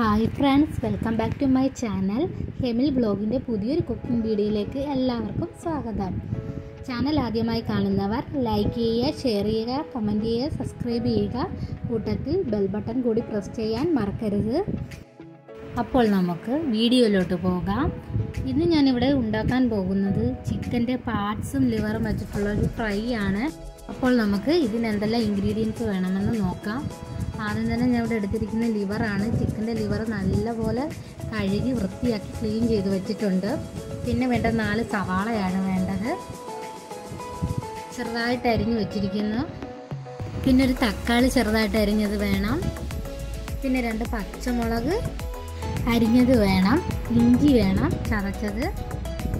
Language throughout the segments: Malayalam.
Hi friends welcome back to my channel ഹെമിൽ ബ്ലോഗിന്റെ പുതിയൊരു കുക്കിംഗ് വീഡിയോയിലേക്ക് എല്ലാവർക്കും സ്വാഗതം. ചാനൽ ആദ്യമായി കാണുന്നവർ ലൈക്ക് ചെയ്യുക ഷെയർ ചെയ്യുക കമന്റ് ചെയ്യുക സബ്സ്ക്രൈബ് ചെയ്യുക. കൂട്ടത്തിൽ ബെൽ ബട്ടൺ കൂടി പ്രസ് ചെയ്യാൻ മറക്കരുത്. അപ്പോൾ നമുക്ക് വീഡിയോയിലോട്ട് പോകാം. ഇന്ന് ഞാനിവിടെ ഉണ്ടാക്കാൻ പോകുന്നത് ചിക്കന്റെ പാർട്സും ലിവറും വെച്ചിട്ടുള്ള ഒരു ഫ്രൈ ആണ്. അപ്പോൾ നമുക്ക് ഇതിനെന്തെല്ലാം ഇൻഗ്രീഡിയൻസ് വേണമെന്ന് നോക്കാം. ആദ്യം തന്നെ ഞാൻ ഇവിടെ എടുത്തിരിക്കുന്ന ലിവറാണ് ചിക്കന്റെ ലിവർ നല്ലപോലെ കഴുകി വൃത്തിയാക്കി ക്ലീൻ ചെയ്ത് വെച്ചിട്ടുണ്ട്. പിന്നെ വേണ്ട നാല് സവാളയാണ് വേണ്ടത്. ചെറുതായിട്ട് അരിഞ്ഞു വെച്ചിരിക്കുന്നു. പിന്നെ ഒരു തക്കാളി ചെറുതായിട്ട് അരിഞ്ഞത് വേണം. പിന്നെ രണ്ട് പച്ചമുളക് അരിഞ്ഞത് വേണം. ഇഞ്ചി വേണം ചതച്ചത്.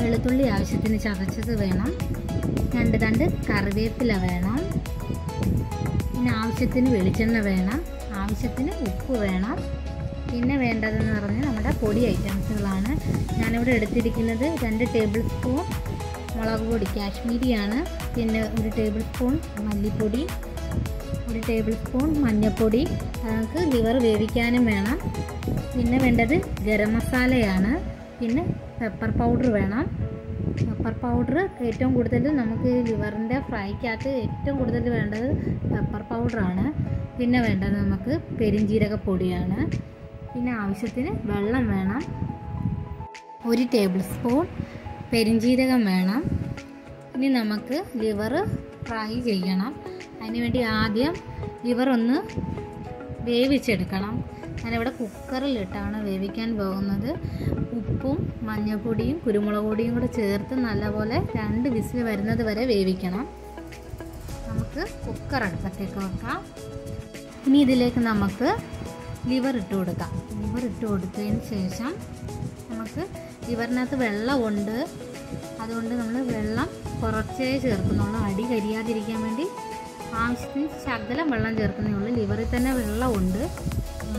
വെളുത്തുള്ളി ആവശ്യത്തിന് ചതച്ചത് വേണം. രണ്ട് രണ്ട് കറിവേപ്പില വേണം. പിന്നെ ആവശ്യത്തിന് വെളിച്ചെണ്ണ വേണം. ആവശ്യത്തിന് ഉപ്പ് വേണം. പിന്നെ വേണ്ടതെന്ന് പറഞ്ഞാൽ നമ്മുടെ പൊടി ഐറ്റംസുകളാണ്. ഞാനിവിടെ എടുത്തിരിക്കുന്നത് രണ്ട് ടേബിൾ സ്പൂൺ മുളക് പൊടി കാശ്മീരിയാണ്. പിന്നെ ഒരു ടേബിൾ സ്പൂൺ മല്ലിപ്പൊടി ഒരു ടേബിൾ സ്പൂൺ മഞ്ഞൾപ്പൊടി നമുക്ക് ലിവർ വേവിക്കാനും വേണം. പിന്നെ വേണ്ടത് ഗരം മസാലയാണ്. പിന്നെ പെപ്പർ പൗഡർ വേണം. പെപ്പർ പൗഡർ ഏറ്റവും കൂടുതൽ നമുക്ക് ലിവറിന്റെ ഫ്രൈക്കകത്ത് ഏറ്റവും കൂടുതൽ വേണ്ടത് പെപ്പർ പൗഡറാണ് പിന്നെ വേണ്ടത് നമുക്ക് പെരിഞ്ജീരകപ്പൊടിയാണ് പിന്നെ ആവശ്യത്തിന് വെള്ളം വേണം. ഒരു ടേബിൾ സ്പൂൺ പെരിഞ്ജീരകം വേണം. ഇനി നമുക്ക് ലിവർ ഫ്രൈ ചെയ്യണം. അതിനുവേണ്ടി ആദ്യം ലിവർ ഒന്ന് വേവിച്ചെടുക്കണം. ഞാനിവിടെ കുക്കറിലിട്ടാണ് വേവിക്കാൻ പോകുന്നത്. ഉപ്പും മഞ്ഞൾപ്പൊടിയും കുരുമുളക് പൊടിയും കൂടെ ചേർത്ത് നല്ലപോലെ രണ്ട് വിസിൽ വരുന്നത് വരെ വേവിക്കണം. നമുക്ക് കുക്കർ അടുപ്പത്തേക്ക് വെക്കാം. ഇനി ഇതിലേക്ക് നമുക്ക് ലിവർ ഇട്ട് കൊടുക്കാം. ലിവർ ഇട്ട് കൊടുത്തതിന് ശേഷം നമുക്ക് ലിവറിനകത്ത് വെള്ളമുണ്ട്. അതുകൊണ്ട് നമ്മൾ വെള്ളം കുറച്ചേ ചേർക്കുന്നുള്ളൂ. അടി കരിയാതിരിക്കാൻ വേണ്ടി ആവശ്യത്തിന് ശകലം വെള്ളം ചേർക്കുന്നേ ഉള്ളൂ. ലിവറിൽ തന്നെ വെള്ളമുണ്ട്.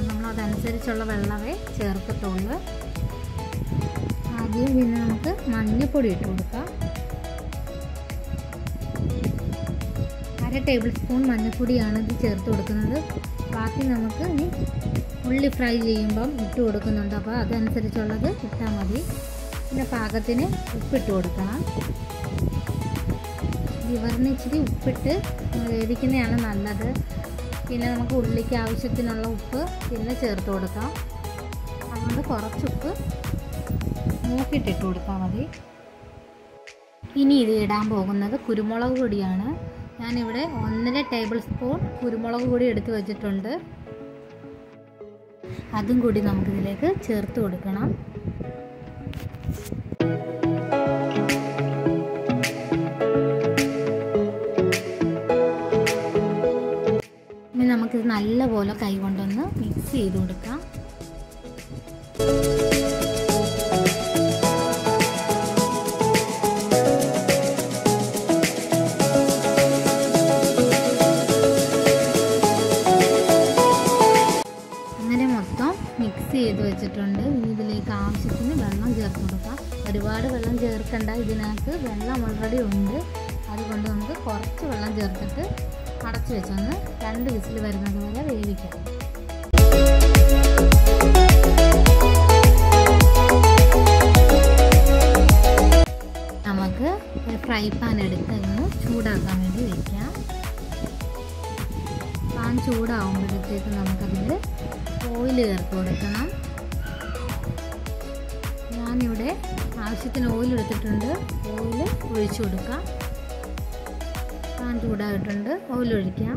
നമ്മൾ അതനുസരിച്ചുള്ള വെള്ളമേ ചേർക്കത്തുള്ളൂ. ആദ്യം പിന്നെ നമുക്ക് മഞ്ഞൾപ്പൊടി ഇട്ട് കൊടുക്കാം. അര ടേബിൾ സ്പൂൺ മഞ്ഞൾപ്പൊടിയാണ് ഇത് ചേർത്ത് കൊടുക്കുന്നത്. ബാക്കി നമുക്ക് ഇനി ഉള്ളി ഫ്രൈ ചെയ്യുമ്പം ഇട്ട് കൊടുക്കുന്നുണ്ട്. അപ്പോൾ അതനുസരിച്ചുള്ളത് ഇട്ടാൽ മതി. പിന്നെ പാകത്തിന് ഉപ്പിട്ട് കൊടുക്കണം. ലിവറിന് ഇച്ചിരി ഉപ്പിട്ട് വേവിക്കുന്നതാണ് നല്ലത്. പിന്നെ നമുക്ക് ഉള്ളിക്ക് ആവശ്യത്തിനുള്ള ഉപ്പ് പിന്നെ ചേർത്ത് കൊടുക്കാം. അതുകൊണ്ട് കുറച്ച് ഉപ്പ് നോക്കിയിട്ടിട്ട് കൊടുത്താൽ മതി. ഇനി ഇത് ഇടാൻ പോകുന്നത് കുരുമുളക് പൊടിയാണ്. ഞാനിവിടെ ഒന്നര ടേബിൾ സ്പൂൺ കുരുമുളക് പൊടി എടുത്ത് വെച്ചിട്ടുണ്ട്. അതും കൂടി നമുക്കിതിലേക്ക് ചേർത്ത് കൊടുക്കണം. നമുക്കിത് നല്ലപോലെ കൈകൊണ്ടൊന്ന് മിക്സ് ചെയ്ത് കൊടുക്കാം. അങ്ങനെ മൊത്തം മിക്സ് ചെയ്ത് വെച്ചിട്ടുണ്ട്. ഇനി ഇതിലേക്ക് ആവശ്യത്തിന് വെള്ളം ചേർത്ത് കൊടുക്കാം. ഒരുപാട് വെള്ളം ചേർക്കണ്ട ഇതിനകത്ത് വെള്ളം ഓൾറെഡി ഉണ്ട്. അതുകൊണ്ട് നമുക്ക് കുറച്ച് വെള്ളം ചേർത്തിട്ട് അടച്ചു വെച്ചൊന്ന് രണ്ട് വിസിൽ വരുന്നത് വരെ വേവിക്കാം. നമുക്ക് ഫ്രൈ പാൻ എടുത്ത് ഒന്ന് ചൂടാക്കാൻ വേണ്ടി വയ്ക്കാം പാൻ ചൂടാവുമ്പോഴത്തേക്ക് നമുക്കതിൽ ഓയിൽ ചേർത്ത് കൊടുക്കണം. ഞാനിവിടെ ആവശ്യത്തിന് ഓയിൽ എടുത്തിട്ടുണ്ട്. ഓയിൽ ഒഴിച്ചു കൊടുക്കാം. പാൻ ചൂടായിട്ടുണ്ട്. ഓയിലൊഴിക്കാം.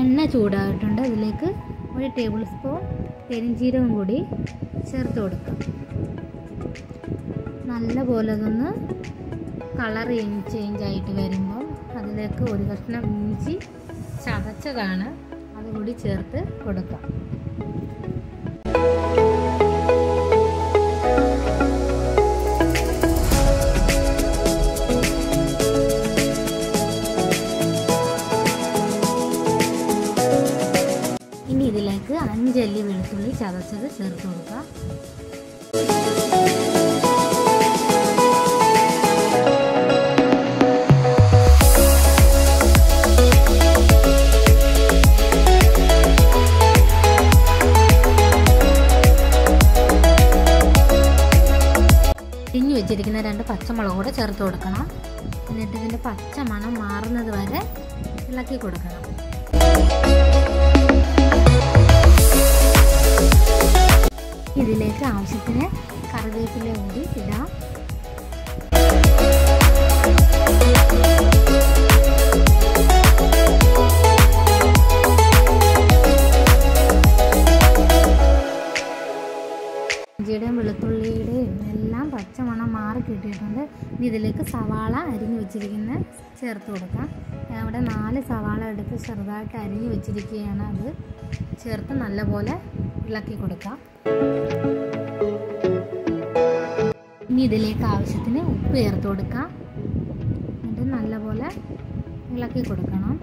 എണ്ണ ചൂടായിട്ടുണ്ട്. അതിലേക്ക് ഒരു ടേബിൾ സ്പൂൺ പെരിഞ്ചീരകം കൂടി ചേർത്ത് കൊടുക്കാം. നല്ലപോലെ അതൊന്ന് കളർ ചേഞ്ച് ആയിട്ട് വരുമ്പോൾ അതിലേക്ക് ഒരു കഷ്ണം ഇഞ്ചി ചതച്ചതാണ്. അതുകൂടി ചേർത്ത് കൊടുക്കാം ഇനി ഇതിലേക്ക് അഞ്ചല്ലി വെളുത്തുള്ളി ചതച്ചത് ചേർത്ത് കൊടുക്കാം വെച്ചിരിക്കുന്ന രണ്ട് പച്ചമുളക് കൂടെ ചേർത്ത് കൊടുക്കണം. എന്നിട്ട് ഇതിന്റെ പച്ച മണം മാറുന്നത് വരെ ഇളക്കി കൊടുക്കണം. ഇതിലേക്ക് ആവശ്യത്തിന് കറിവേപ്പില കൂടി ഇടാം. ഇഞ്ചിയുടെയും വെളുത്തുള്ളിയുടെയും എല്ലാം പച്ചമണം മാറി കിട്ടിയിട്ടുണ്ട്. ഇനി ഇതിലേക്ക് സവാള അരിഞ്ഞു വെച്ചിരിക്കുന്ന ചേർത്ത് കൊടുക്കാം. അവിടെ നാല് സവാള എടുത്ത് ചെറുതായിട്ട് അരിഞ്ഞു വെച്ചിരിക്കുകയാണ് അത്. ചേർത്ത് നല്ലപോലെ ഇളക്കി കൊടുക്കാം. ഇനി ഇതിലേക്ക് ആവശ്യത്തിന് ഉപ്പ് ചേർത്ത് കൊടുക്കാം. എന്നിട്ട് നല്ലപോലെ ഇളക്കി കൊടുക്കണം.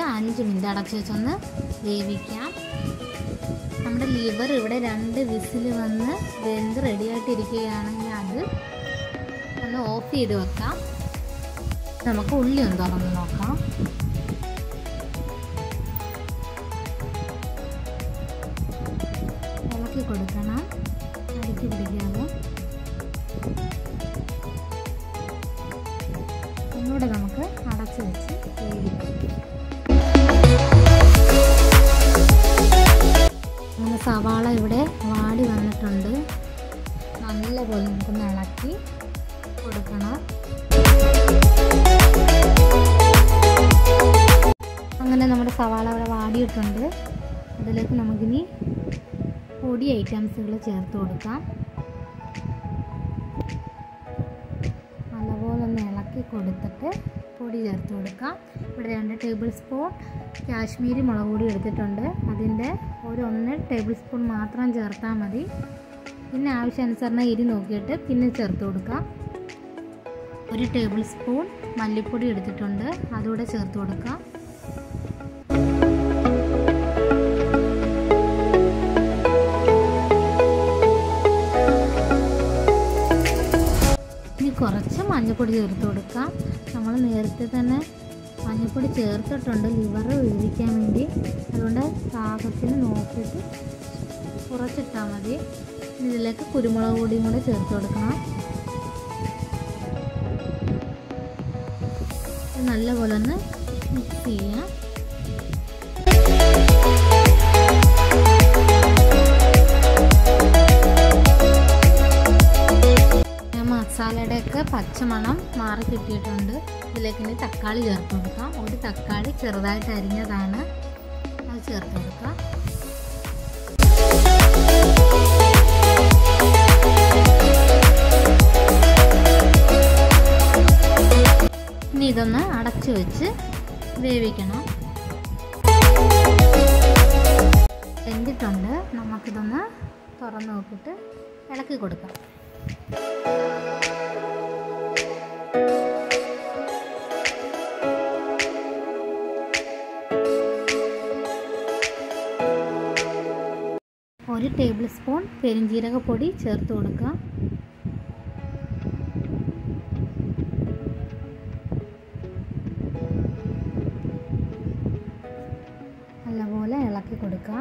അഞ്ച് മിനിറ്റ് അടച്ച് വെച്ചൊന്ന് വേവിക്കാം. നമ്മുടെ ലിവർ ഇവിടെ രണ്ട് വിസിൽ വന്ന് വെന്ത് റെഡിയായിട്ടിരിക്കുകയാണെങ്കിൽ അത് ഒന്ന് ഓഫ് ചെയ്ത് വെക്കാം. നമുക്ക് ഉള്ളി ഒന്ന് തുറന്ന് നോക്കാം. ഇളക്കി കൊടുക്കണം. അടുക്കി പിടിക്കാതെ. ഒന്നുകൂടെ നമുക്ക് അടച്ച് വെച്ച് വേവിക്കാം. സവാള ഇവിടെ വാടി വന്നിട്ടുണ്ട്. നല്ലപോലെ നമുക്കൊന്ന് ഇളക്കി കൊടുക്കണം. അങ്ങനെ നമ്മുടെ സവാള ഇവിടെ വാടിയിട്ടുണ്ട്. അതിലേക്ക് നമുക്കിനി പൊടി ഐറ്റംസുകൾ ചേർത്ത് കൊടുക്കാം. നല്ലപോലെ ഒന്ന് ഇളക്കി കൊടുത്തിട്ട് പൊടി ചേർത്ത് കൊടുക്കാം. ഇവിടെ രണ്ട് ടേബിൾ സ്പൂൺ കാശ്മീരി മുളക് പൊടി എടുത്തിട്ടുണ്ട്. അതിന്റെ ഒരു ഒന്ന് ടേബിൾ സ്പൂൺ മാത്രം ചേർത്താൽ മതി. പിന്നെ ആവശ്യാനുസരണം ഇരി നോക്കിയിട്ട് പിന്നെ ചേർത്ത് കൊടുക്കാം. ഒരു ടേബിൾ സ്പൂൺ മല്ലിപ്പൊടി എടുത്തിട്ടുണ്ട്. അതുകൂടെ ചേർത്ത് കൊടുക്കാം. മഞ്ഞൾപ്പൊടി ചേർത്ത് കൊടുക്കാം. നമ്മൾ നേരത്തെ തന്നെ മഞ്ഞൾപ്പൊടി ചേർത്തിട്ടുണ്ട്. ലിവർ വേവിക്കാൻ വേണ്ടി. അതുകൊണ്ട് പാകത്തിന് നോക്കിയിട്ട് കുറച്ചിട്ടാൽ മതി. ഇതിലേക്ക് കുരുമുളക് പൊടിയും കൂടെ ചേർത്ത് കൊടുക്കണം. നല്ലപോലെ ഒന്ന് മിക്സ് ചെയ്യാം. പച്ചമണം മാറി കിട്ടിയിട്ടുണ്ട്. ഇതിലേക്ക് ഇനി തക്കാളി ചേർത്ത് കൊടുക്കാം. ഒരു തക്കാളി ചെറുതായിട്ട് അരിഞ്ഞതാണ്. അത് ചേർത്ത് കൊടുക്കാം. ഇനി ഇതൊന്ന് അടച്ചു വെച്ച് വേവിക്കണം. വെന്തിട്ടുണ്ട്. നമുക്കിതൊന്ന് തുറന്ന് നോക്കിയിട്ട് ഇളക്കി കൊടുക്കാം. ടേബിൾ സ്പൂൺ പെരിഞ്ജീരക പൊടി ചേർത്ത് കൊടുക്കുക നല്ലപോലെ ഇളക്കി കൊടുക്കുക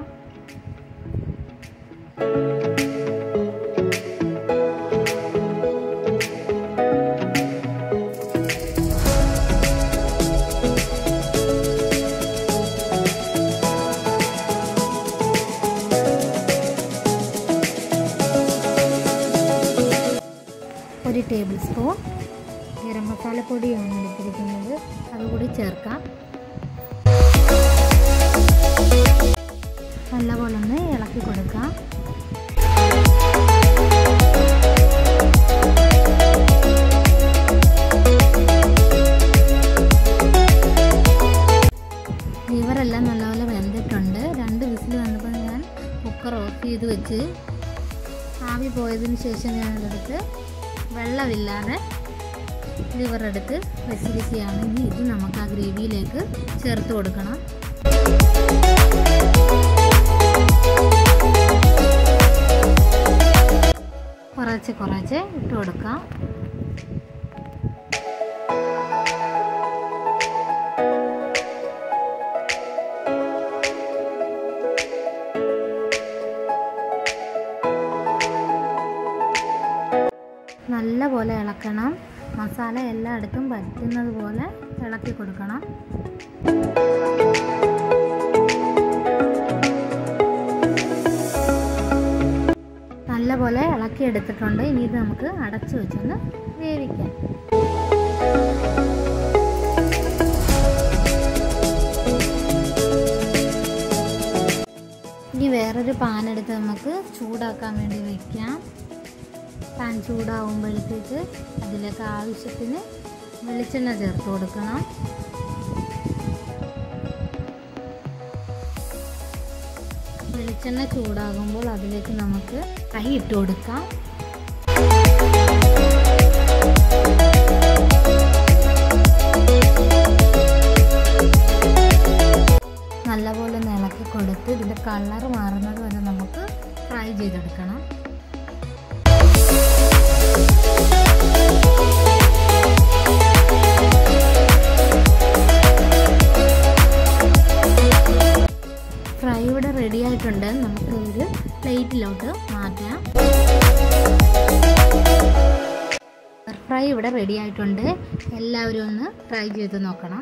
ടേബിൾ സ്പൂൺ ഗരം മസാലപ്പൊടിയാണ് എടുത്തിരിക്കുന്നത്. അതുകൂടി ചേർക്കാം. നല്ലപോലെ ഒന്ന് ഇളക്കി കൊടുക്കാം. ലിവറെല്ലാം നല്ലപോലെ വെന്തിട്ടുണ്ട്. രണ്ട് വിസിൽ വന്നപ്പോൾ ഞാൻ കുക്കർ ഓഫ് ചെയ്ത് വെച്ച് ആവി പോയതിന് ശേഷം ഞാനതെടുത്ത് വെള്ളമില്ലാതെ ലിവർ എടുത്ത് വെച്ചിരിക്കുകയാണെങ്കിൽ ഇത് നമുക്ക് ആ ഗ്രേവിയിലേക്ക് ചേർത്ത് കൊടുക്കണം. കുറച്ച് കുറച്ച് ഇട്ട് കൊടുക്കാം. കൊടുക്കണം. മസാല എല്ലായിടത്തും പറ്റുന്നത് പോലെ ഇളക്കി കൊടുക്കണം. നല്ലപോലെ ഇളക്കി എടുത്തിട്ടുണ്ട്. ഇനി ഇത് നമുക്ക് അടച്ചു വെച്ചൊന്ന് വേവിക്കാം. ഇനി വേറൊരു പാനെടുത്ത് നമുക്ക് ചൂടാക്കാൻ വേണ്ടി വയ്ക്കാം പാൻ ചൂടാവുമ്പോഴത്തേക്ക് അതിലേക്ക് ആവശ്യത്തിന് വെളിച്ചെണ്ണ ചേർത്ത് കൊടുക്കണം. വെളിച്ചെണ്ണ ചൂടാകുമ്പോൾ അതിലേക്ക് നമുക്ക് കൈ ഇട്ട് കൊടുക്കാം. നല്ലപോലെ ഇളക്കി കൊടുത്ത് ഇതിന്റെ കളർ മാറുന്നത് വരെ നമുക്ക് ഫ്രൈ ചെയ്തെടുക്കണം. ഇവിടെ റെഡി ആയിട്ടുണ്ട്. നമുക്ക് ഒരു പ്ലേറ്റിലോട്ട് മാറ്റാം. ഫ്രൈ ഇവിടെ റെഡി ആയിട്ടുണ്ട്. എല്ലാവരും ഒന്ന് ട്രൈ ചെയ്ത് നോക്കണം.